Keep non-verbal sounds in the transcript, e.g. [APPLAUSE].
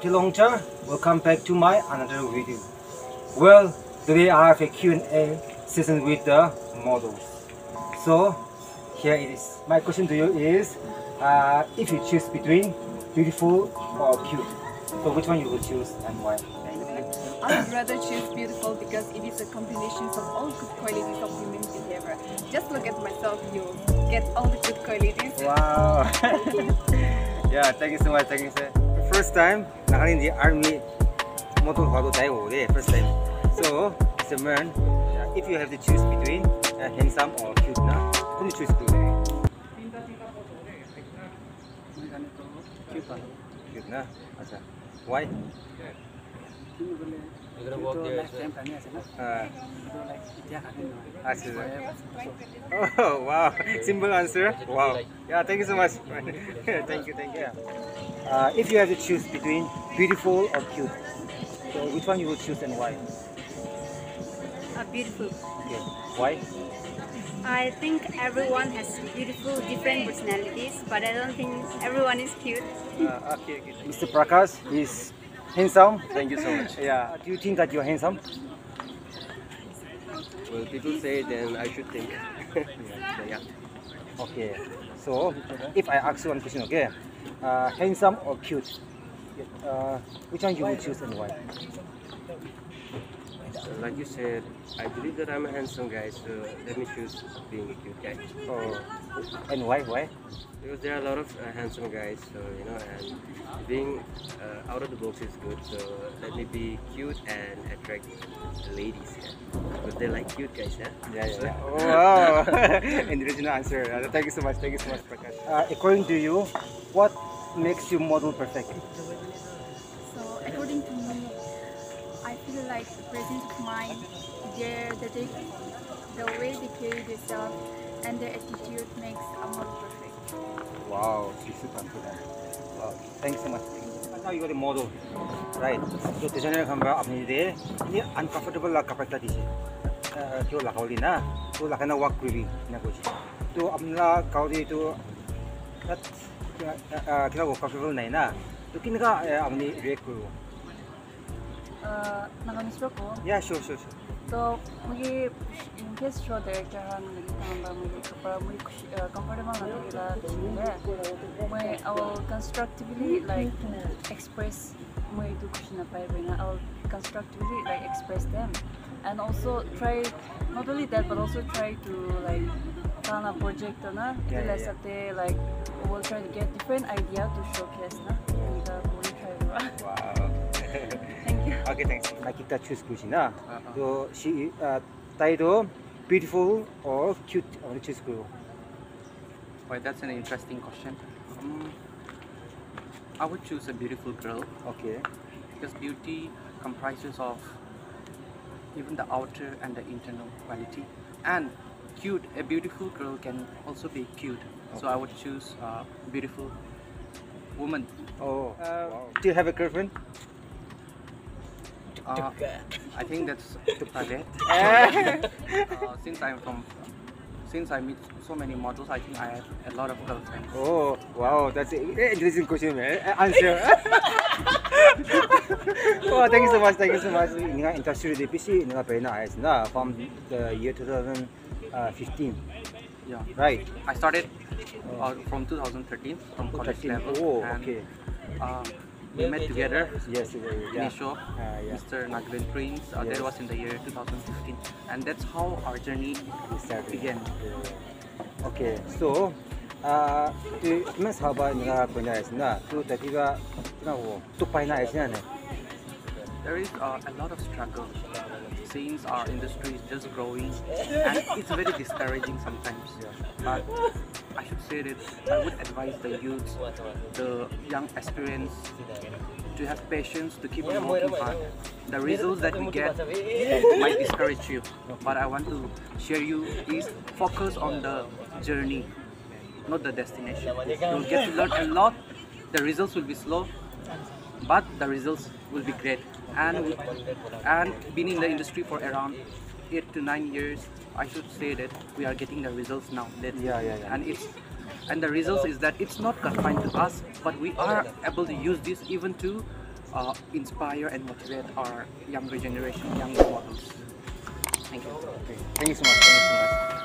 Tilo Longchar. Welcome back to my another video. Well, today I have a Q&A session with the models. So, here it is. My question to you is, uh, if you choose between beautiful or cute, so which one you will choose and why? I would rather choose beautiful because it is a combination of all good qualities of human behavior. Just look at myself, you get all the good qualities. Wow. [LAUGHS] yeah, thank you so much. Thank you so much. First time nakarin di army motor hado dai wo first time. So, it's a man. Yeah, if you have to choose between uh, handsome or cute na, who you choose to? Cute na. Acha. Why? Uh, Acha. Oh wow, simple answer. Wow. Yeah, thank you so much. [LAUGHS] thank you, thank you. Uh, if you have to choose between beautiful or cute, so which one you would choose and why? Uh, beautiful. Okay. Why? I think everyone has beautiful, different personalities, but I don't think everyone is cute. Uh, okay, okay. Mr. Prakash is handsome. Thank you so much. Yeah. Do you think that you're handsome? Well, people say then I should think. [LAUGHS] yeah. Okay. So, if I ask you one question, okay, uh, handsome or cute, uh, which one you will choose and why? So like you said, I believe that I'm a handsome guy, so let me choose being a cute guy. Oh, and why? Why? Because there are a lot of uh, handsome guys, so you know, and being uh, out of the box is good. So let me be cute and attract the ladies. Yeah, because they like cute guys. Yeah. Yeah, yeah, yeah. [LAUGHS] Oh, wow. [LAUGHS] and original answer. Uh, thank you so much. Thank you so much, Prakash. Uh, according to you, what makes you model perfect? So according to me, I feel like the presence of mind, their the, they, the way they carry themselves and their attitude makes a model perfect. Wow, this is fantastic. Wow, thanks so much. Now you got the model, right? So this one is from our company. This is uncomfortable lah kapal tadi sih. Tu lah kau lina. Tu lah kena work really nak uji. Tu apa lah kau di tu? That kita kau comfortable naya. Tu kini kau apa ni react kau? Uh, nakamiss ko. Yeah, sure, sure, sure. So, मुझे in case show director han nagitamba मुझे kapra मुझे uh, comfortable na nagila chile. मैं I will constructively like express मैं itu kushi na pai na I will constructively like express them and also try not only that but also try to like kana project na Yeah, itu yeah, Okay, thanks. Nakita choose na. So she uh, tayo beautiful or cute. I want to choose ko. Well, that's an interesting question. Um, I would choose a beautiful girl Okay. because beauty comprises of even the outer and the internal quality. And cute, a beautiful girl can also be cute. Okay. So I would choose a beautiful woman. Oh. Uh, Do you have a girlfriend? Uh, I think that's private. [LAUGHS] uh, since I'm from, since I meet so many models, I think I have a lot of girlfriends. Oh, wow, that's an interesting question, man. Uh, Answer. [LAUGHS] oh, thank you so much, thank you so much. Ini nga industry di PC, ini nga pera na ayos na from the year 2015, Yeah. right? I started uh, from 2013 from college 13. level. Oh, okay. Uh, we met together. Yes, yeah, yeah. Nisho, Ah, yeah. Mr. Nagrin Prince. Uh, Yes. That was in the year 2015, and that's how our journey We started. began. Okay, so uh, tu mas haba ni nga kunya ayos na. Tu tadi ka na wo tupay na ayos na ne. There is uh, a lot of struggle since our industry is just growing, and it's very discouraging sometimes. But I should say that I would advise the youth, the young aspirants, to have patience to keep on working hard. The results that we get might discourage you, but I want to share you is focus on the journey, not the destination. You'll get to learn a lot. The results will be slow, but the results will be great. And and being in the industry for around eight to nine years, I should say that we are getting the results now. That, Yeah, yeah, yeah. And it's and the results is that it's not confined to us, but we are able to use this even to uh, inspire and motivate our younger generation, younger models. Thank you. Okay. Thank you so much. Thank you so much.